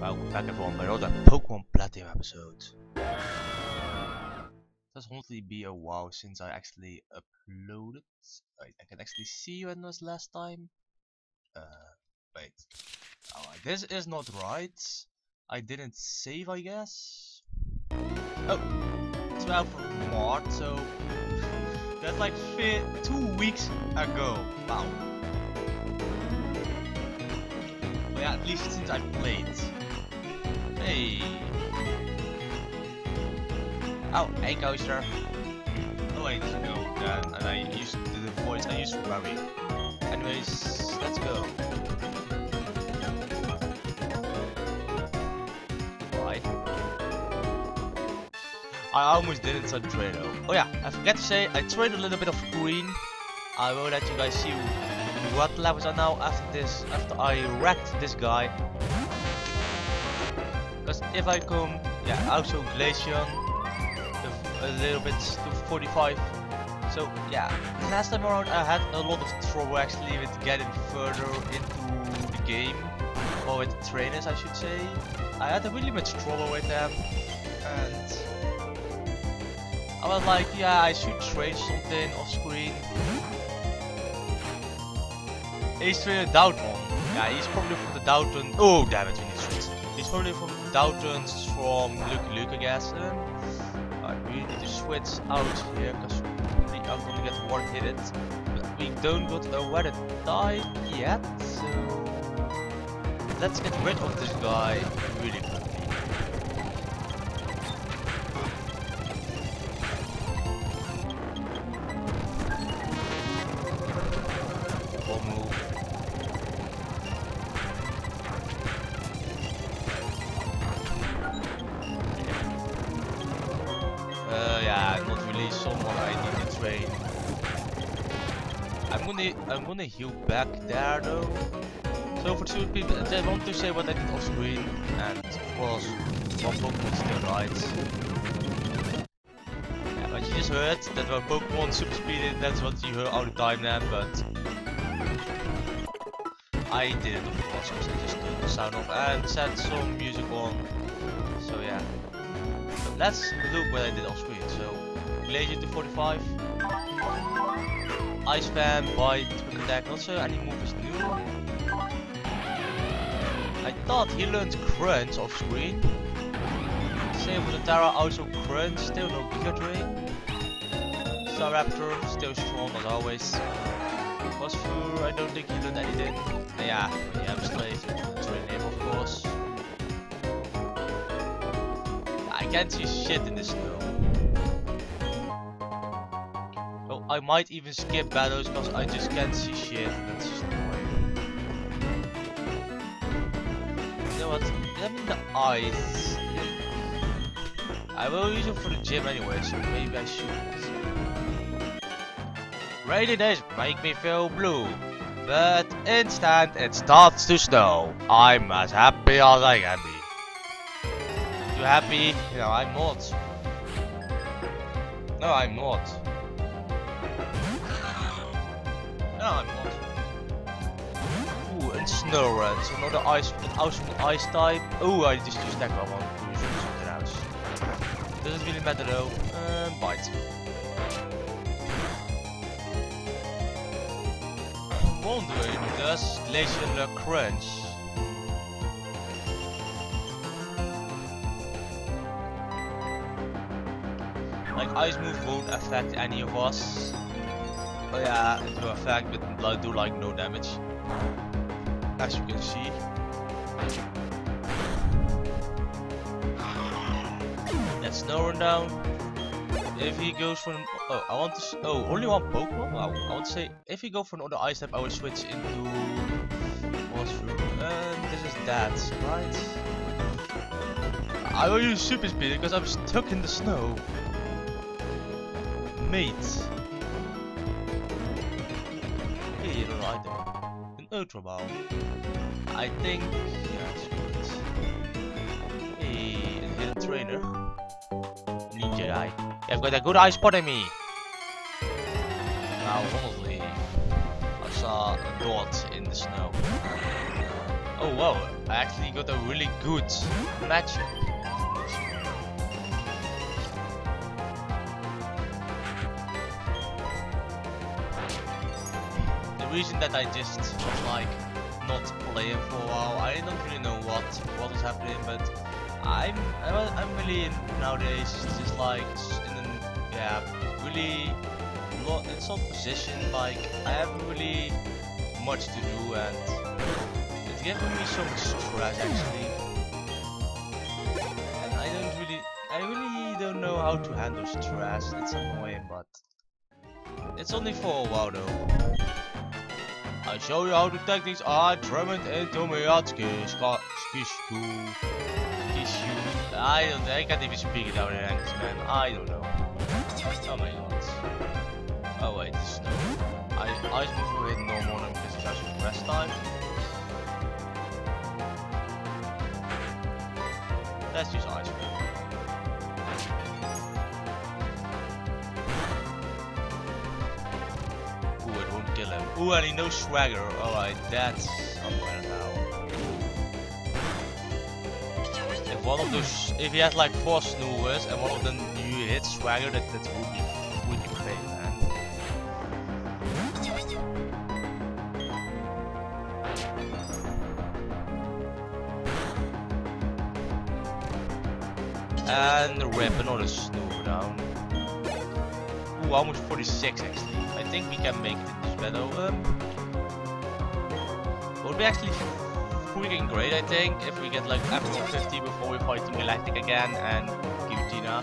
Welcome back everyone by another Pokemon Platinum episode. It's honestly been a while since I actually uploaded. Wait, I can actually see when was last time. Uh, wait. Alright, this is not right. I didn't save, I guess. Oh, 12th of March, so that's like two weeks ago. Wow. But yeah, at least since I played. Hey. Oh, hey coaster. Oh wait, no, then and I used the voice I used for Barry. Anyways, let's go. Right. I almost didn't send Trado. Oh yeah, I forgot to say I tried a little bit of green. I will let you guys see what levels are now after this after I wrecked this guy. If I come yeah also Glaceon a little bit to 45. So yeah, last time around I had a lot of trouble actually with getting further into the game. Or with the trainers I should say. I had a really much trouble with them. And I was like, yeah, I should trade something off screen. He's training Downton. Yeah, he's probably from the Downton. Oh, damn it, we need to. He's probably from Downton's from Lucky Luke, I guess. We need to switch out here because we are gonna get one hit but we don't got a weather type yet so let's get rid of this guy really quickly move. Someone I need to train. I'm gonna, I'm gonna heal back there though. So for two people, I want to say what I did off screen, and of course, one Pokemon still right. Yeah, but you just heard that when Pokemon super speeded, that's what you heard all the time then, but I did it of course, because I just turned the sound off and set some music on. So yeah. So let's look what I did off screen. So Glaceon to 45. Ice Fang, Bite, Quick Attack, not so any move is new. I thought he learned Crunch off screen. Same for Torterra, also Crunch, still no Giga Drain. Staraptor, still strong as always. Phosphor, I don't think he learned anything. Yeah, have Slave, train him of course. I can't see shit in the snow. I might even skip battles because I just can't see shit. That's just annoying. You know what? Let me the ice. I will use it for the gym anyway, so maybe I should. Rainy make me feel blue, but instant it starts to snow. I'm as happy as I can be. You happy? No, I'm not. No, I'm not. No, I'm not. Ooh, and Snorunt. So another ice, an ice type. Ooh, I just used that one. Doesn't really matter though. Um, bite. I'm wondering, does Glaceon Crunch Like ice move won't affect any of us. Oh yeah, it will affect but like, do like no damage. As you can see. Let's Snorunt down. If he goes for an oh I want to oh only one Pokemon? Wow, I want to say if he go for another ice type I will switch into what's and this is that, right? I will use super speed because I'm stuck in the snow mate. Item. An Ultra Ball. I think. Yeah. Hey, a hidden trainer. Ninja Eye. You've got a good eye spotting me. Now, honestly, I saw a dot in the snow. Oh wow, I actually got a really good matchup. Reason that I just was like not playing for a while, I don't really know what what is happening, but I'm I'm, really nowadays just like in an, yeah really not in some position like I haven't really much to do and it's giving me some stress actually. And I don't really I really don't know how to handle stress it's annoying but it's only for a while though I show you how the tactics are Drummond and Tomiatski Skishu I don't I can't even speak it out in English man I don't know Oh my god Oh wait, this no. I ice before hit normal and because it's actually rest time. Let's use ice. Ooh, Ooh, and he knows swagger. Alright, that's somewhere now. If one of those, if he has like four snoopers and one of them you hit swagger, that that would be would be great, man. And rip another snow down. Ooh, almost 46 actually. I think we can make it in this battle. Um, would be actually freaking great, I think, if we get like Emerald 50 before we fight Team Galactic again and Giratina.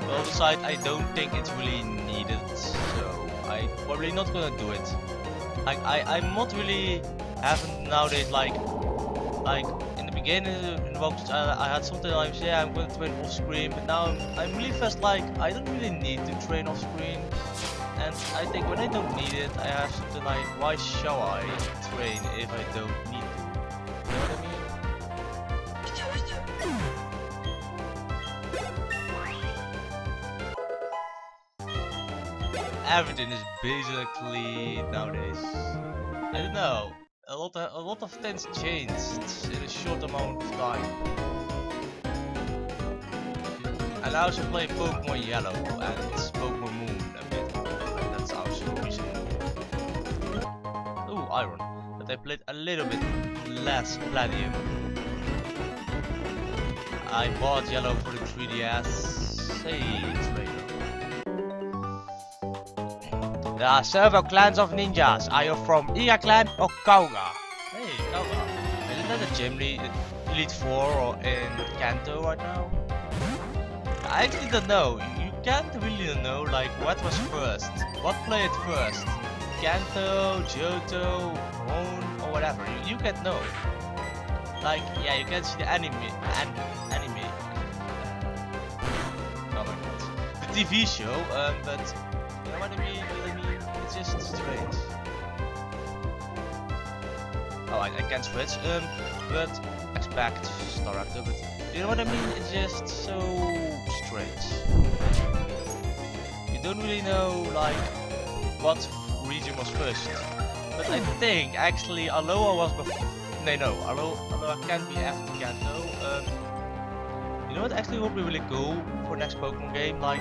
But on the side, I don't think it's really needed, so I'm probably not gonna do it. Like I, I'm not really having nowadays like, like in the beginning in the box, uh, I had something like, yeah, I'm gonna train off screen, but now I'm, I'm really fast like, I don't really need to train off screen. And I think when I don't need it, I have something like, why shall I train if I don't need to? You know what I mean? Everything is basically nowadays. I don't know. A lot of a lot of things changed in a short amount of time. And I also play Pokemon Yellow and Pokemon Moon Iron. But I played a little bit less Platinum. I bought Yellow for the 3DS. Hey, trailer. There are several clans of ninjas. Are you from Iga clan or Koga? Hey, Koga. Isn't that a gym lead, Elite 4 or in Kanto right now? I actually don't know. You, you can't really know like what was first. What played first? Kanto, Johto, Hoenn, or whatever. You, you can't know. Like, yeah, you can see the anime. An anime. Oh my god. The TV show, um, but you know what I mean? What I mean? It's just strange. Oh, I, I can switch, um, but expect Staraptor, but you know what I mean? It's just so strange. You don't really know, like, what region was first. But I think, actually, Alola was before. No, no, Alola, Alola can be after Kanto. Um, you know what actually would be really cool for next Pokemon game? Like,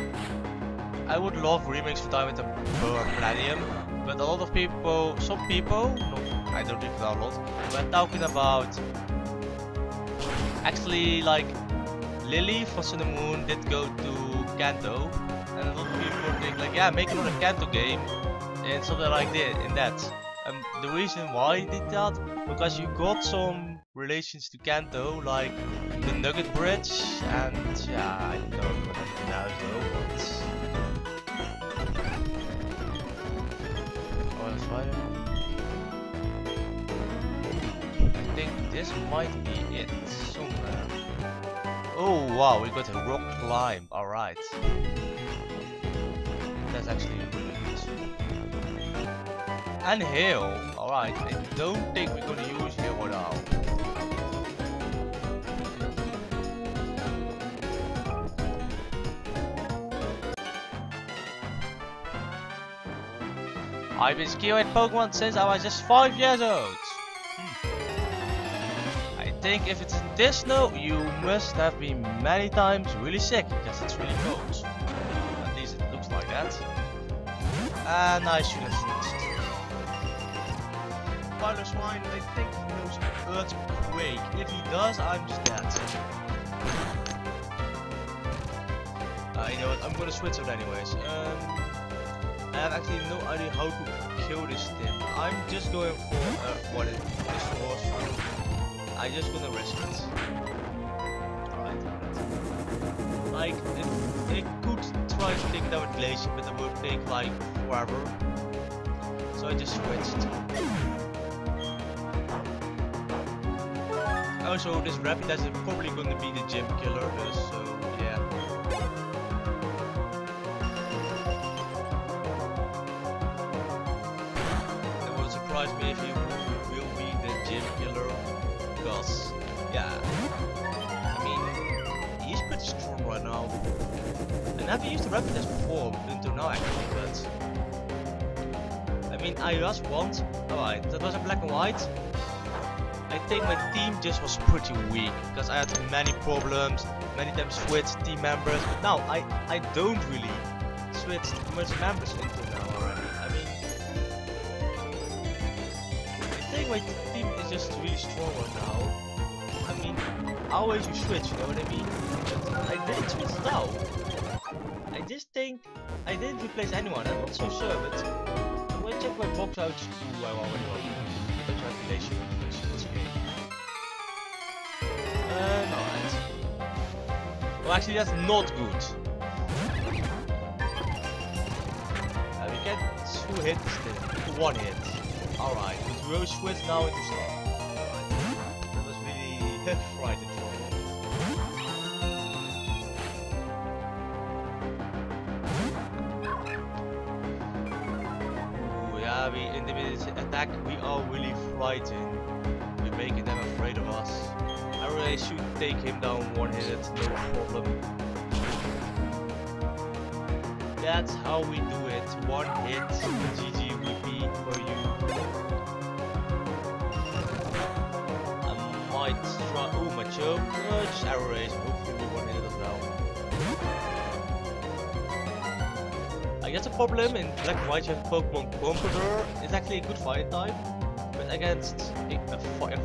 I would love remakes for Diamond and Pearl and Palladium, but a lot of people, some people, not, I don't think are a lot, were talking about actually like Lillie for Sun and Moon did go to Kanto, and a lot of people think like, yeah, make another Kanto game and something like that. In that, and um, the reason why he did that because you got some relations to Kanto, like the Nugget Bridge, and yeah, I don't know what it now though. Oh, that's right. I think this might be it somewhere. Oh wow, we got a rock climb. All right, that's actually really good. And hill. All right, I don't think we're gonna use hill now. I've been at Pokemon since I was just 5 years old. Hmm. think if it's this snow, you must have been many times really sick because it's really cold. At least it looks like that. And I should have Piloswine, I think he knows Earthquake. If he does, I'm just dead. Uh, you know what, I'm gonna switch it anyways. Um, I have actually no idea how to kill this thing. I'm just going for uh, what it this was. I just gonna risk it. Like, it, it could try to take down Glaceon, but it would take like forever. So I just switched. Also, this Rapidash is probably gonna be the gym killer, uh, so yeah. It would surprise me if he will be the gym killer, because, yeah. I mean, he's pretty strong right now. I never used the Rapidash before, until now actually, but... I mean, I just once, alright, that was a black and white. I think my team just was pretty weak because I had many problems, many times switched team members. But now I I don't really switch much members into now already. I mean, I think my team is just really strong right now. I mean, always you switch, you know what I mean? But I didn't switch now. I just think I didn't replace anyone. I'm not so sure, but I check my box out, do I want game? Uh, no, that's... Well, actually, that's not good. Uh, we get two hits instead, one hit. Alright, we will switch now into Star. That was really frightening attack we are really frightened. We're making them afraid of us. I really should take him down one hit, no problem. That's how we do it. One hit, GG would be for you. I might try. Oh, my choke. Aerial Ace. Hopefully, we one hit as well. I guess the problem in Black White you have Pokemon Conkeldurr. It's actually a good fighting type, against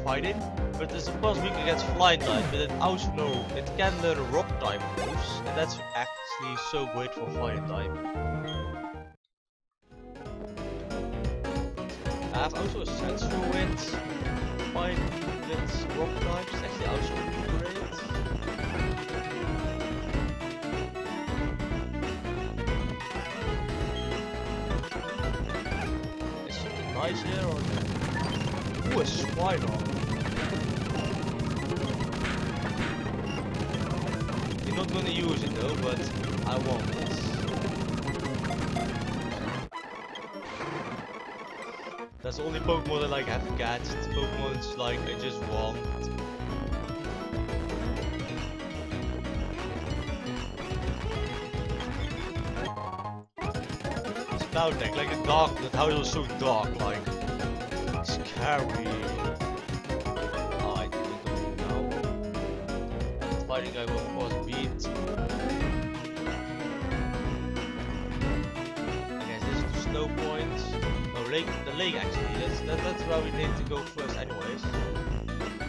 fighting. But it's of course weak against flying type. But it also it can learn rock type moves, and that's actually so great for fighting type. I have also a sensor with fight with rock types. Actually, also great. Nice here or Ooh, a spider. You're not gonna use it though, but I want it. That's the only Pokemon that like have catched. Pokemon's like I just want. It's deck, like a dog. That house was so dark, like Oh, I didn't know. Fighting guy will of course beat. I guess this is the Snowpoint. No, lake, the lake actually. That's that, that's where we need to go first, anyways.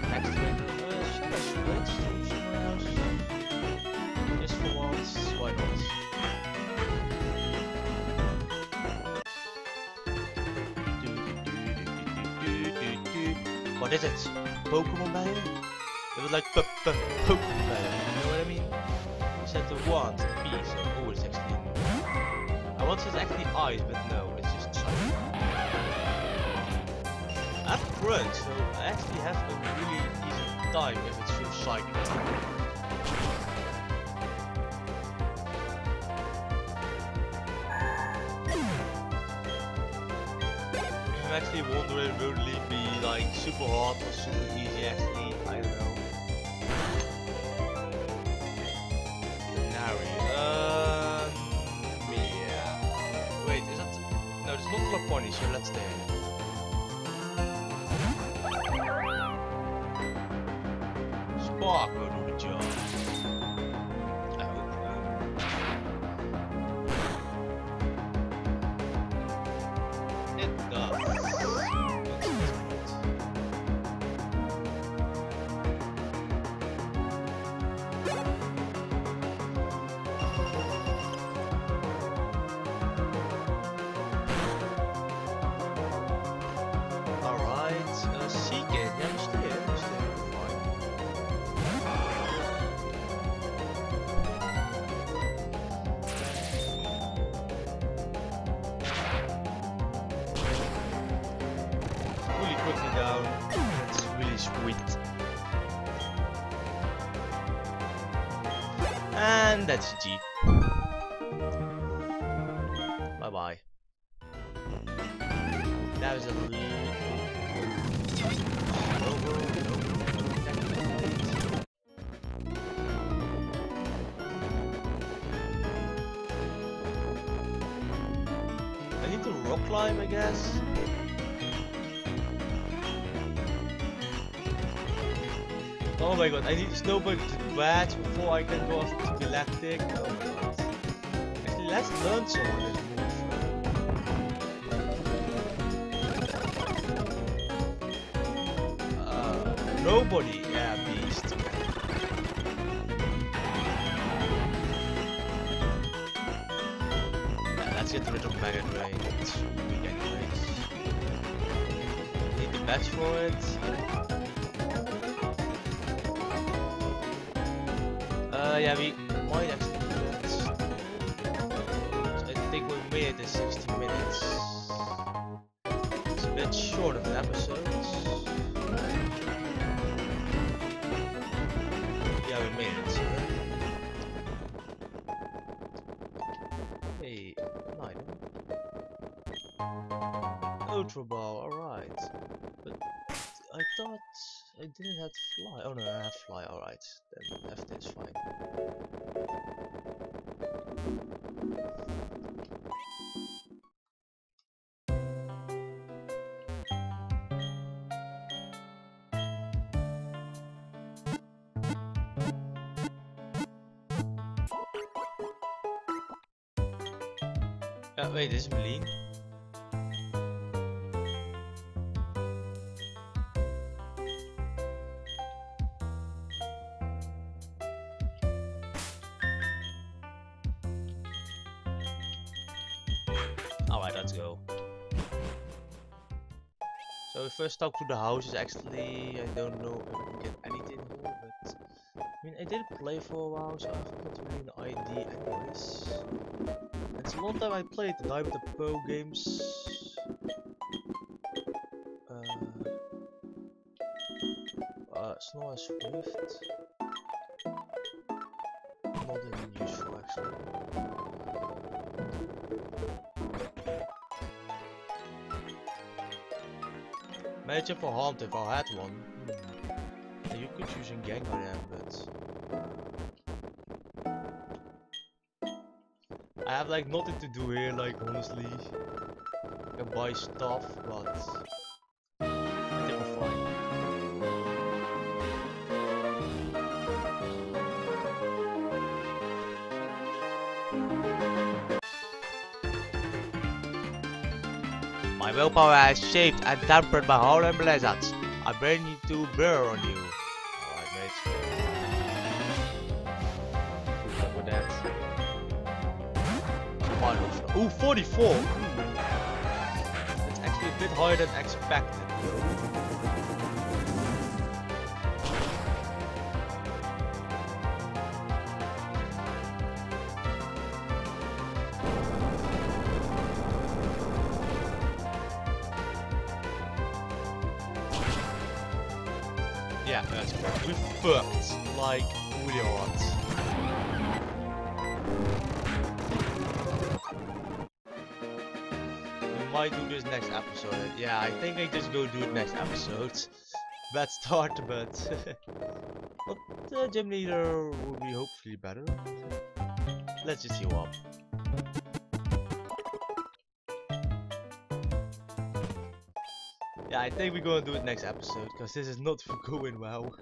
Next to it. Uh, should I switch somewhere else? Just for once, why not? What is it? Pokemon Battle? It was like p p Pokemon Battle, you know what I mean? You said the want, the P, so oh it's actually I want it's actually eyes, but no, it's just sight. I have so I actually have a really easy time if it's through psychic. Actually wondering will it be like super hard or super easy actually, I don't know. Nari, um, yeah. Wait, is that, no there's not Laponi, so let's stay. spark will do the job. Down, that's really sweet. And that's G. Bye bye. That was a little. I need to rock climb, I guess. Oh my god, I need to snowboard to badge before I can go off to Galactic. Oh my god. Actually, let's learn some of this move. Uh, nobody, yeah, beast. Yeah, let's get rid of Mega Drain. It's weak anyways. Need the match for it. Uh, yeah, we might. So I think we made in 60 minutes. It's a bit short of an episode. Yeah, we made it. Hey, an item. Ultra ball, alright. I didn't have fly. Oh no, I have fly, alright. Then everything's fine. Uh, wait, this is Meline? We talk to the houses actually, I don't know if I can get anything here, but I mean I did play for a while so I have not really an idea anyways. It's a long time I played the with the Pro games. Uh, uh, Snow and Swift. Not even useful actually. Imagine for Hunt if I had one. Hmm. You could use a Gengar but I have like nothing to do here, like honestly. I can buy stuff, but willpower has shaped and tempered by howling blizzards. I bring you to bear on you. Alright, mate. With that. Final Ooh, 44! Ooh. That's actually a bit higher than expected. Yeah, that's good. We fucked. Like, really hard. We might do this next episode. Yeah, I think I just go do it next episode. Bad start, but... but the gym leader will be hopefully better. Let's just heal up. yeah, I think we're gonna do it next episode because this is not going well.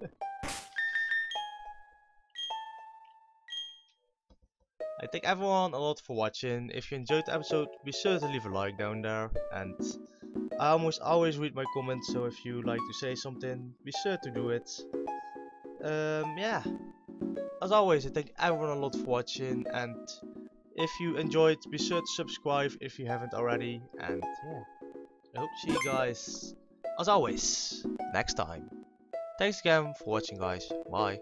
I thank everyone a lot for watching. If you enjoyed the episode, be sure to leave a like down there. And I almost always read my comments, so if you like to say something, be sure to do it. Um, yeah. As always, I thank everyone a lot for watching. And if you enjoyed, be sure to subscribe if you haven't already. And yeah, I hope to see you guys as always, next time. Thanks again for watching guys. Bye.